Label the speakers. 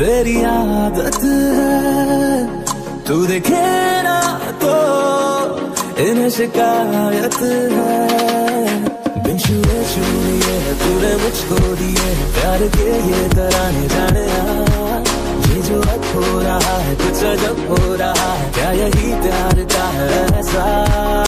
Speaker 1: तेरी आदत है। तू देखे ना तो इन्हें शिकायत है। बिन छुए छुए तूने मुझको दिए प्यार के ये तराने जाने ये जो अब हो रहा है कुछ अजब हो रहा है, क्या यही प्यार